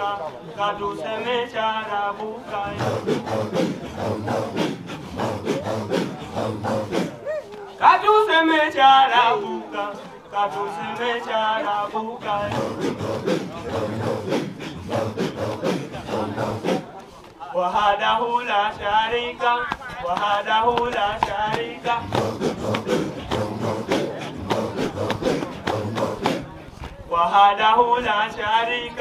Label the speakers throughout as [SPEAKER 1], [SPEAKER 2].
[SPEAKER 1] eh. Katusemesha rabuka, katusemesha rabuka. Katusemesha rabuka, katusemesha rabuka. Wahadahu la sharika, wahadahu la sharika. وحده لا شريك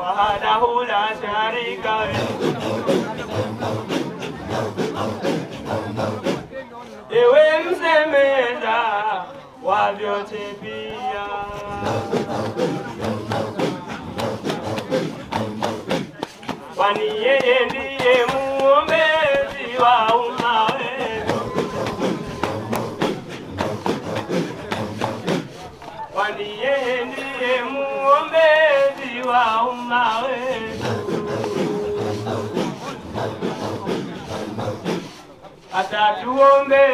[SPEAKER 1] وحده لا شريك Ewe msemeza wa vyote pia, kwani yeye ndiye Atatuombea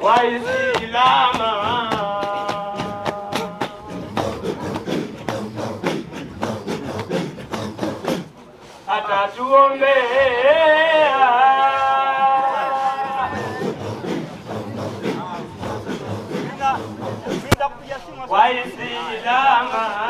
[SPEAKER 1] Waislamu. Atatuombea Waislamu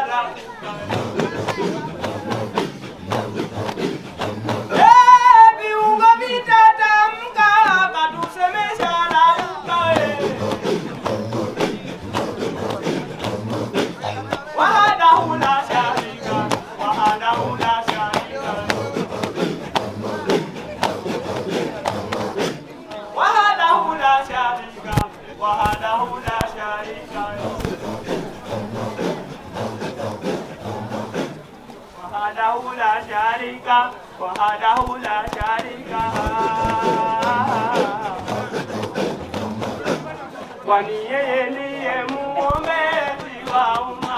[SPEAKER 1] cara. شريك وحده لا شريك kwani yeye ndiye muombezi wa umma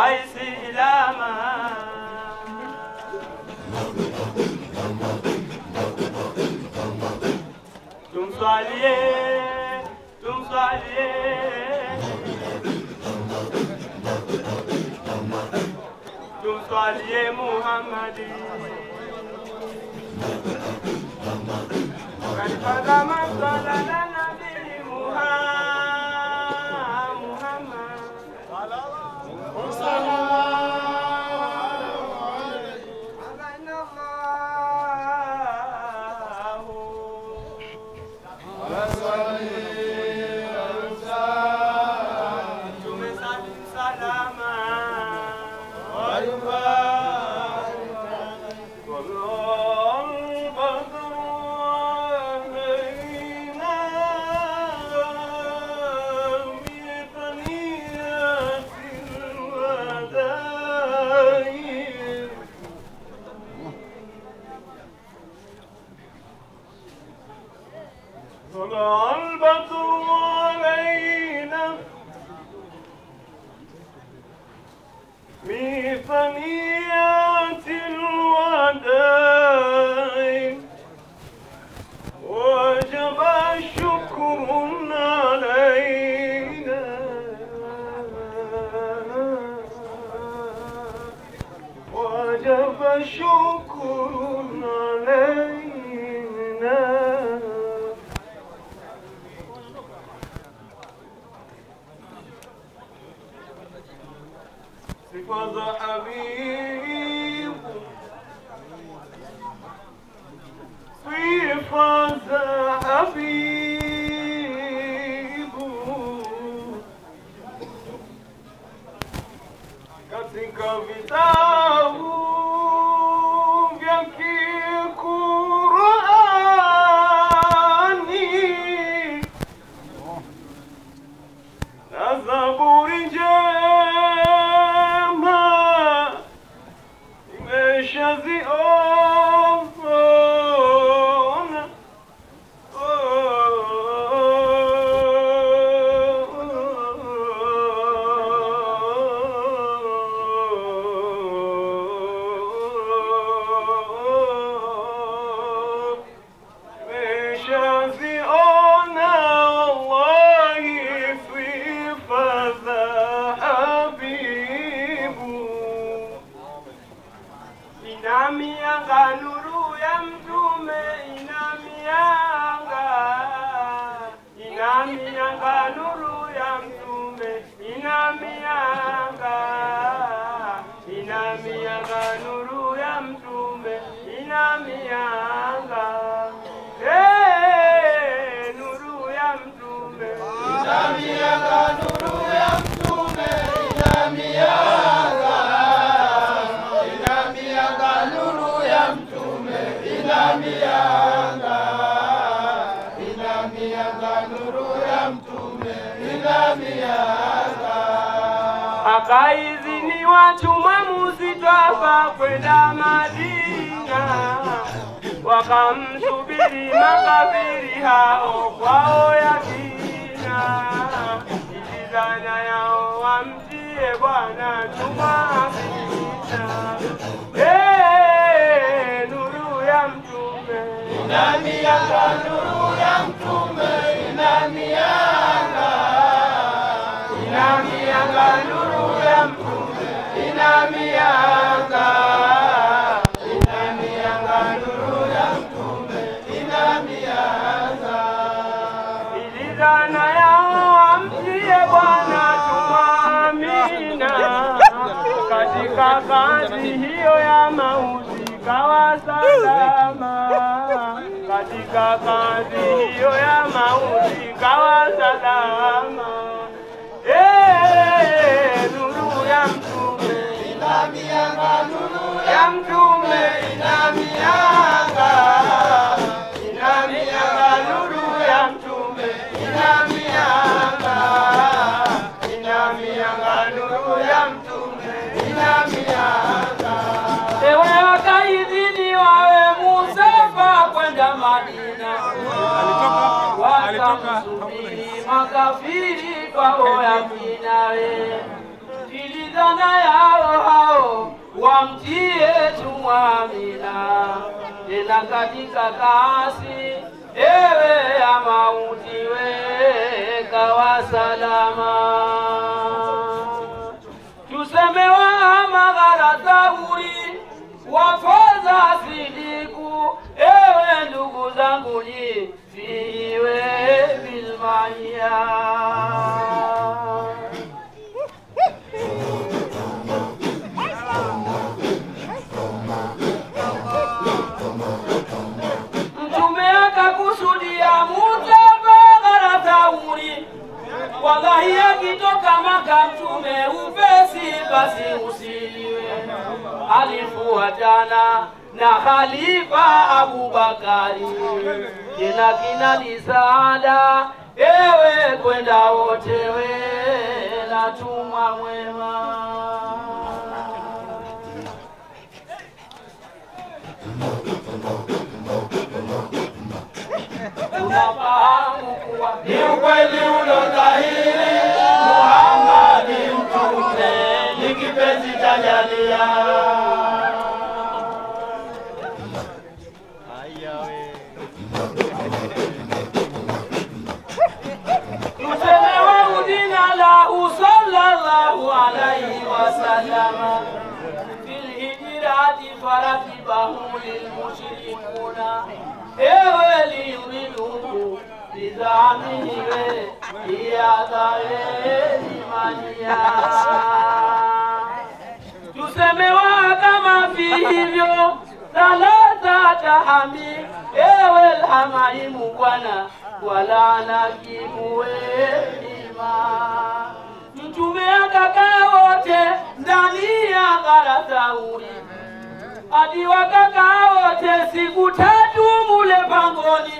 [SPEAKER 1] vay silama Tüm saliye, tüm saliye Tüm saliye Muhammed'i Ben kadaman sallallahu aleyhi Muhammed فاز أبي akaidhiniwa chuma Mustafa kwenda Madina wakamsubiri makafiri hao kwao yakina ilizana yao wamtie Bwana chuma nuru ya inamianga nuru ya mtume. Inamianga inamianga nuru ya mtume inamianga inamianga nuru ya mtume inamianga ilizana yao amtie Bwana tumwamina katika kazi hiyo ya mauti kawa salama katika kazi hiyo ya mauti kawa salama inamianga nuru ya mtume inamianga inamianga nuru ya mtume inamianga inamianga nuru ya mtume inamianga
[SPEAKER 2] Ewe wakaidhini wawe Mustafa kwenda
[SPEAKER 3] Madina. Wakamsubiri makafiri kwao yakinawe ilidhana yao hao wamtie tumwamina tena katika kasi ewe ya mauti wekawa salama. Tusemewa magharatauri wafoza sidiku khalifa abubakari jina kina nisaada ewe kwenda wotewe na tumwa mwema. Ni ukweli ulo dhahiri mtume ni kipenzi cha jalia wasallama fil hijrati faratibahu lilmushrikuna ewe liuriduhu bizamihi we iyadhawe imania tusemewa kama vihivyo talata tahami ewe lhamaimu bwana wala nakimuwe mtume akakaa wote ndani ya gharatauri hadi wakakaa wote siku tatu mule pangoni.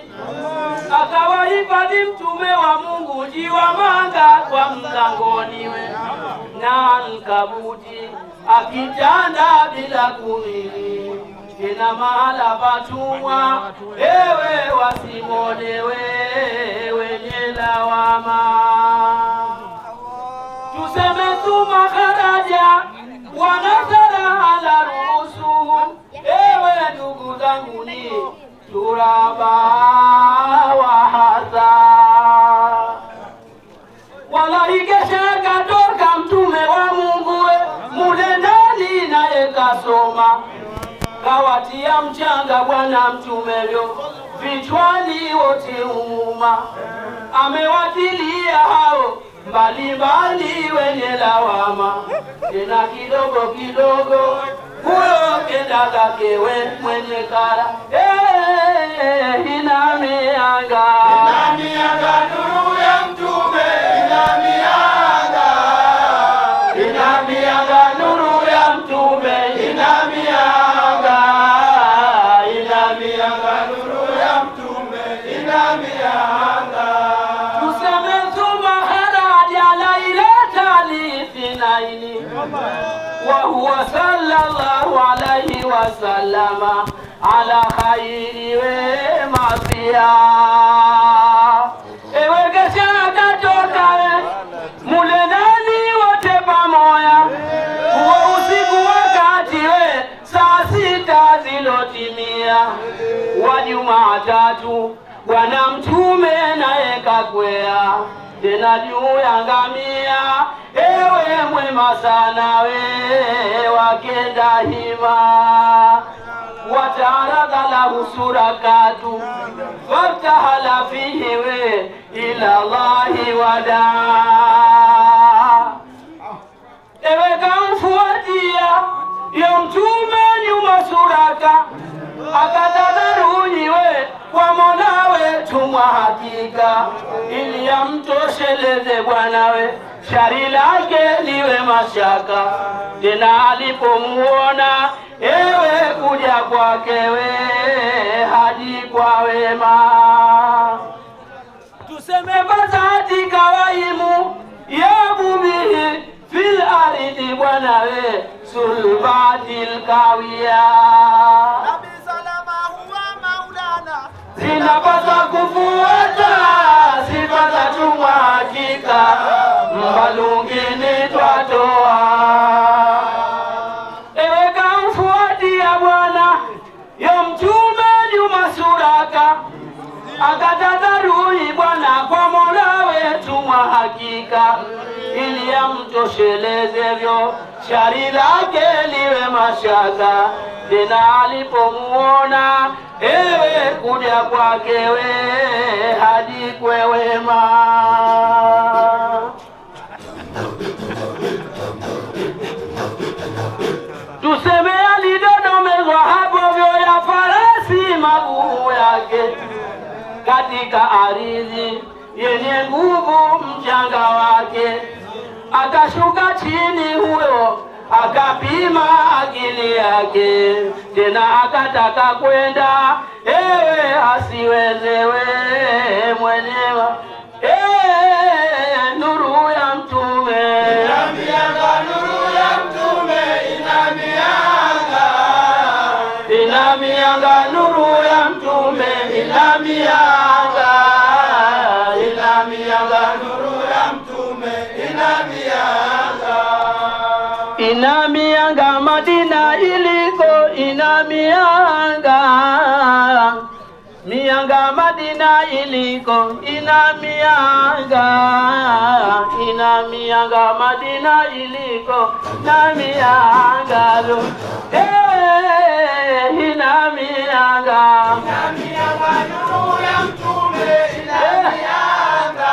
[SPEAKER 3] Akawahifadhi mtume wa Mungu jiwa manga kwa mlangoni we. Na nkabuti akitanda bila kumili tena mahala patumwa ewe wasimone wewe wenye lawama tuseme thuma kharaja wanazara ala ruusuhum ewe ndugu zangu ni turaba wahadha wallahi kesha katoka mtume wa Mungu mule ndani naye kasoma. Kawatia mchanga bwana mtumevyo vichwani wote umuma amewatilia hao mbalimbali wenye lawama. Tena kidogo kidogo. Huyo kenda kakewe mwenye kara. Hey, inamianga.
[SPEAKER 1] Inamianga nuru
[SPEAKER 3] وسلم على خير ومعصية ewe kesha akatoka mule ndani wote pamoja huo usiku wakati we saa sita zilotimia wa Jumatatu bwana mtume naye kakwea tena juu ya ngamia ewe mwema sana we wakenda hima. Wataradha lahu surakatu fartahala fihi we ila llahi wada. Ewe kamfuatia yo mtume nyuma suraka akatadharunyiwe kwa mola tumwa hakika ili amtosheleze bwanawe shari lake liwe mashaka tena alipomuona ewe kuja kwakewe hadi kwa wema. Tuseme bazati kawaimu yabubihi fil aridi bwana bwanawe sulbatil kawia
[SPEAKER 1] Nabi salama huwa maulana,
[SPEAKER 3] zinapaswa kufuata sifa za tumwa hakika. Mbalungini twatoa. Ewe kamfuatia bwana yo mtume Juma Suraka akatadharui Bwana kwa Mola wetu mwa hakika, ili amtoshelezevyo shari lake liwe mashaka. Tena alipomuona ewe kuja kwake we hadi kwewema tuseme alidodomezwa hapo vyo ya farasi maguu yake katika ardhi yenye nguvu mchanga wake, akashuka chini huyo akapima akili yake, tena akataka kwenda ewe asiwezewe mwenyewe. Nuru ya mtume.
[SPEAKER 1] Inamianga nuru ya mtume inamianga.
[SPEAKER 3] Inamianga nuru ya mtume inamianga. Inamianga
[SPEAKER 1] nuru ya mtume inamianga
[SPEAKER 3] inamianga Madina iliko inamianga. Mianga Madina iliko inamianga. Inamianga Madina iliko na mianga lo eh inamianga.
[SPEAKER 1] Inamianga nuru ya mtume inamianga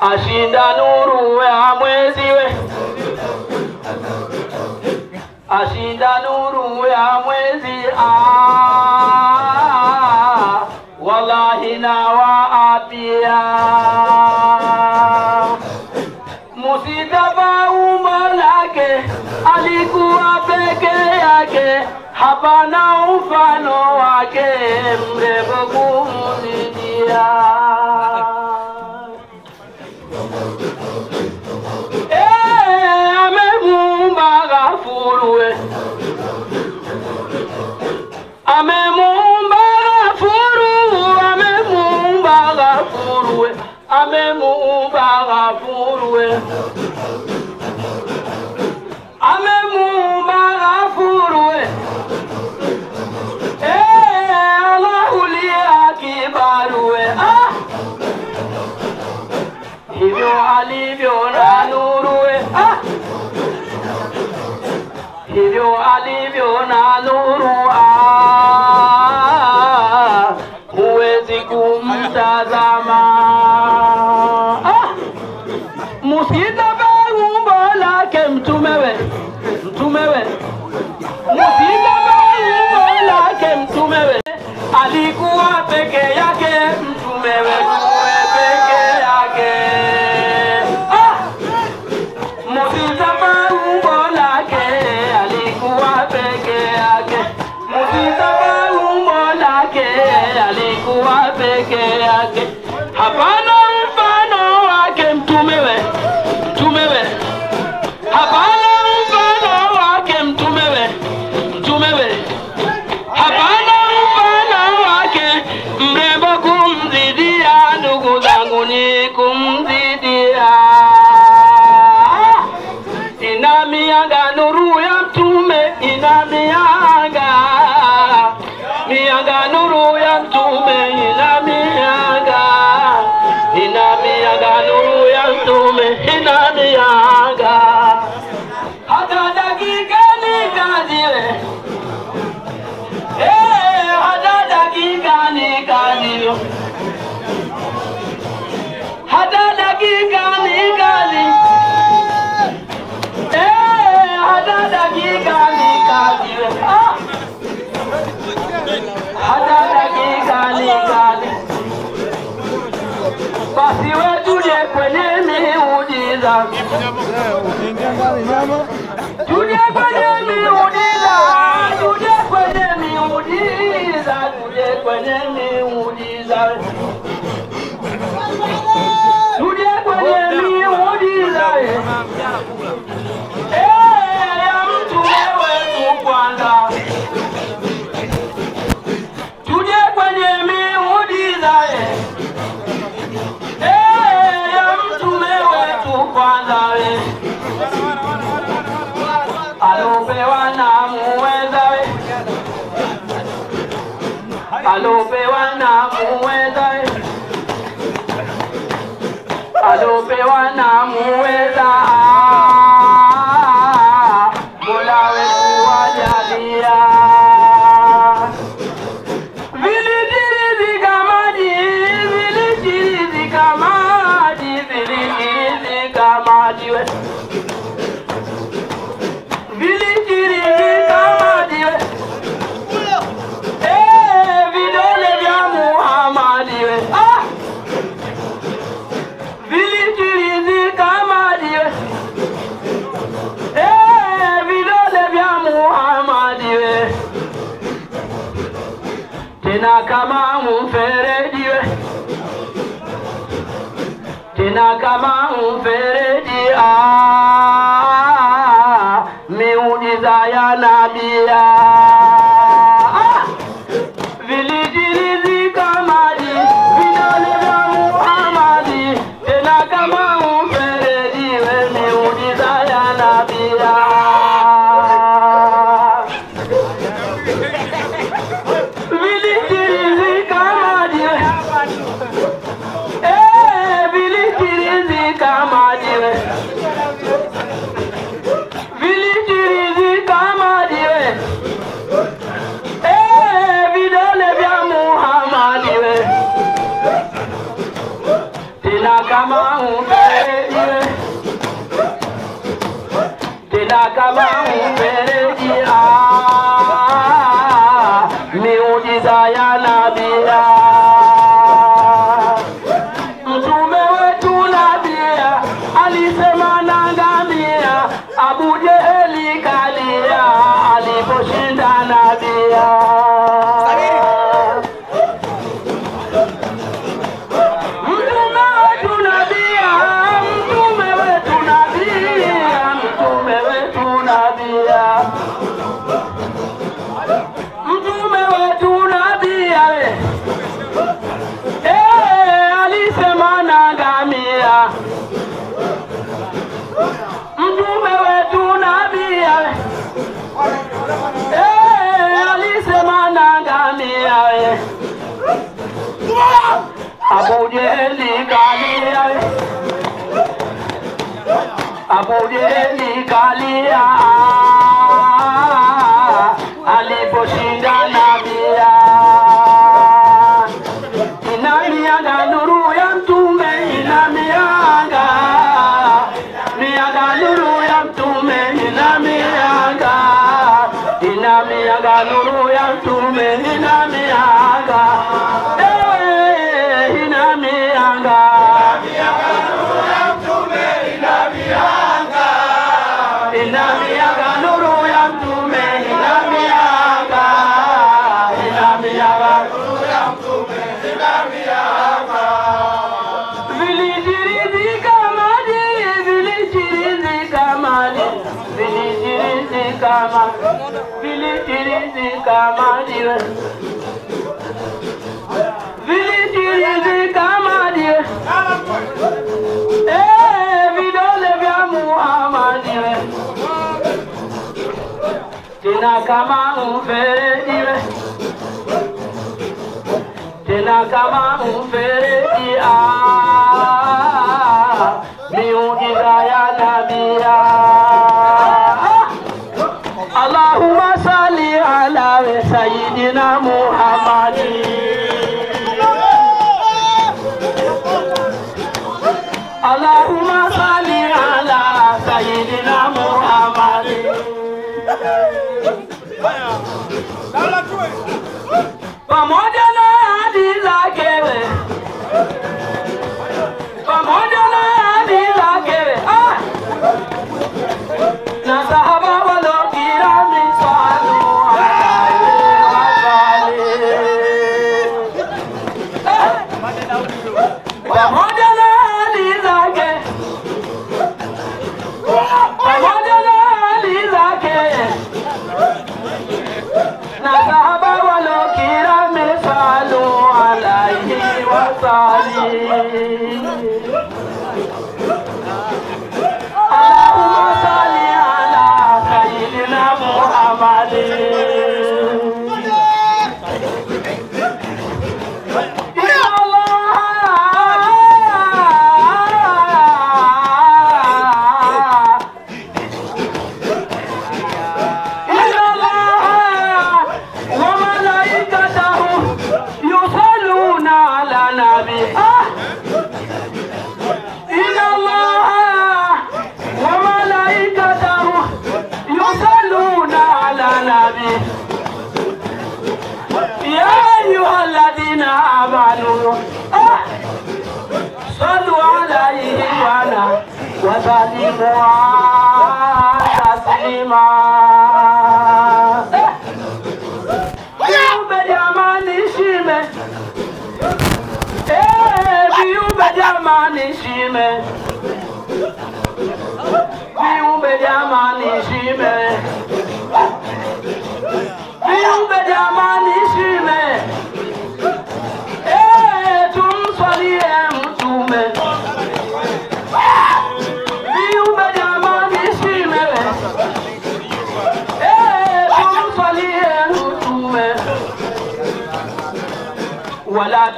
[SPEAKER 3] Ashinda nuru we mwezi we. Ashinda nuru we amwezi ah, wallahi na waapia. Mustafa umbo lake alikuwa peke yake, hapana mfano wake mrembo kumzidia. Amemuumba Ghafuru, amemuumba Ghafuru we. Amemuumba Ghafuru we. Amemuumba Ghafuru we. Eh, Allahu li akibaru we. Ah! hivyo alivyo na nuru we. ah! hivyo alivyo na nuru ah! Alikuwa peke yake mtume we Tulie kwenye miujiza, tulie kwenye miujiza, tulie kwenye miujiza, tulie kwenye miujiza, tulie. wanamuweza we alope wanamuweza we alope wanamuweza ah. tena kama mfereji ah, miujiza ya nabia कमाऊं मेरे oye mi calidad. kama diwe vilitirizi kama diwe vidole vya muhamadiwe tena kama mfere tena kama mfere Sayyidina Muhammadin Allahumma salli ala Sayyidina Muhammadin Pamoja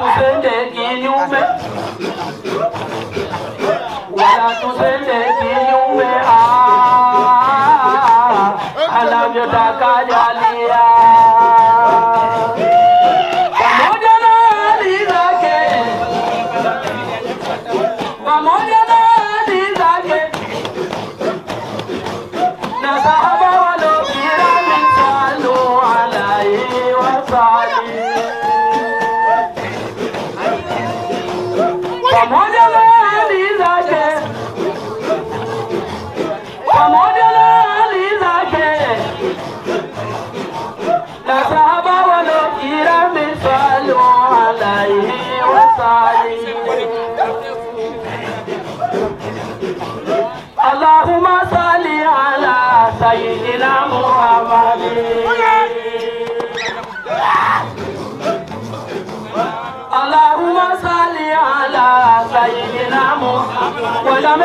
[SPEAKER 3] 祝深圳及纽美。我的祝深圳及纽美好 اللهم صل على سيدنا محمد ولم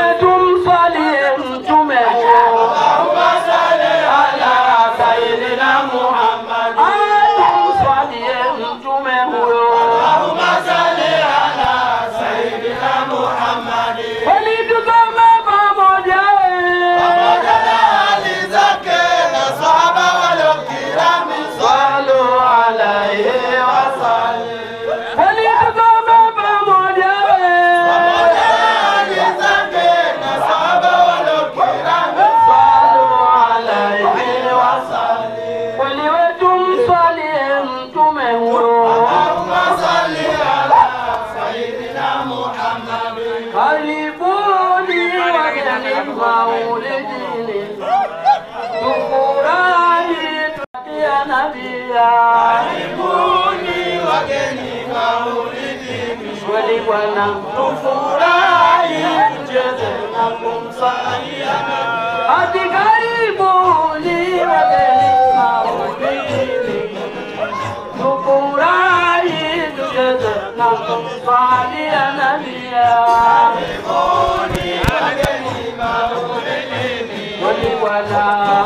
[SPEAKER 3] mbali Bwana, tufurahi tucheze na kumsalia hadi karibu liwageni maulini, tufurahi tucheze na kumsalia nabia karibuni wageni maulini, Bwana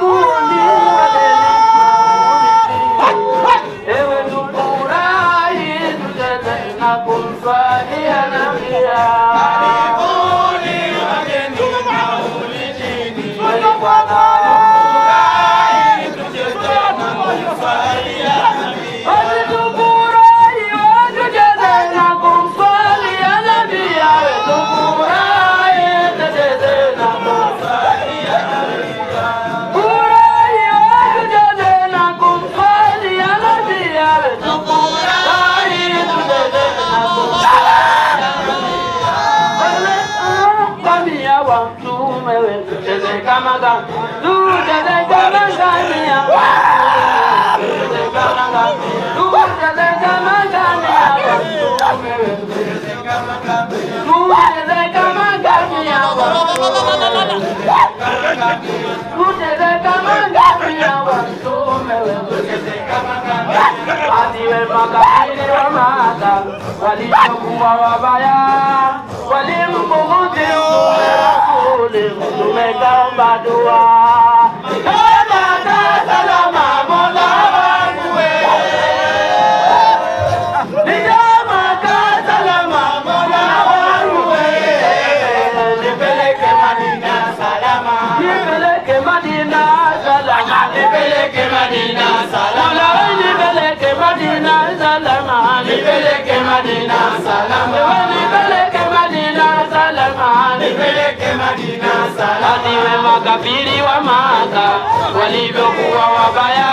[SPEAKER 3] Oh, Waliokuwa wabaya walimkumuti ule kule kutumeka mbadua nipeleke Madina salama, nipeleke Madina salama, nipeleke Madina salama. Adiwe makafiri wa Maka walivyokuwa wabaya,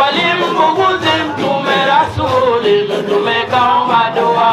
[SPEAKER 3] walimbuguzi Mtume Rasuli, Mtume kaomba dua.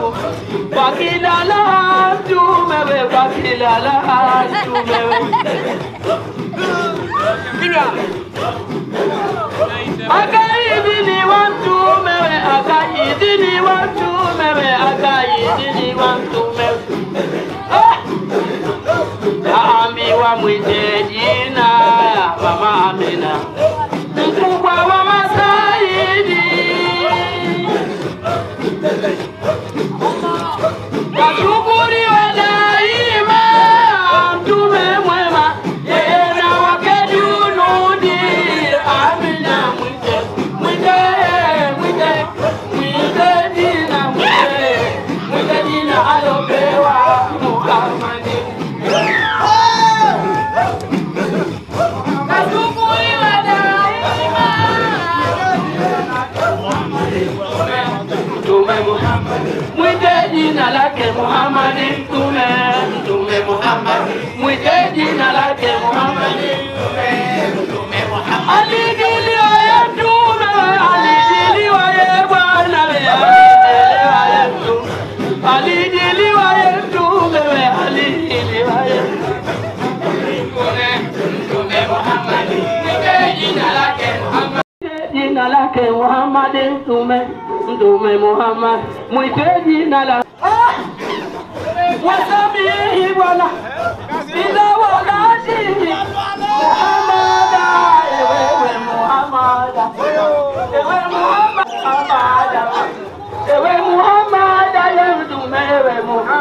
[SPEAKER 3] Baki la la du mewe, baki la du mewe. Mira. Aka idi ni wa du mewe, aka idi ni wa me mewe, aka idi ni wa du mewe. Ah! Ah, Ami wa mwenye na mama Amina.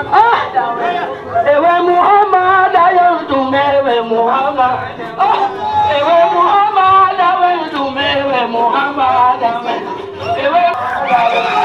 [SPEAKER 3] Ah! Ewe Muhammad ayé ìdùnmẹ́ ewe Muhammad. Ah! Ewe Muhammad ayé ìdùnmẹ́ ewe Muhammad. Ewe Muhammad.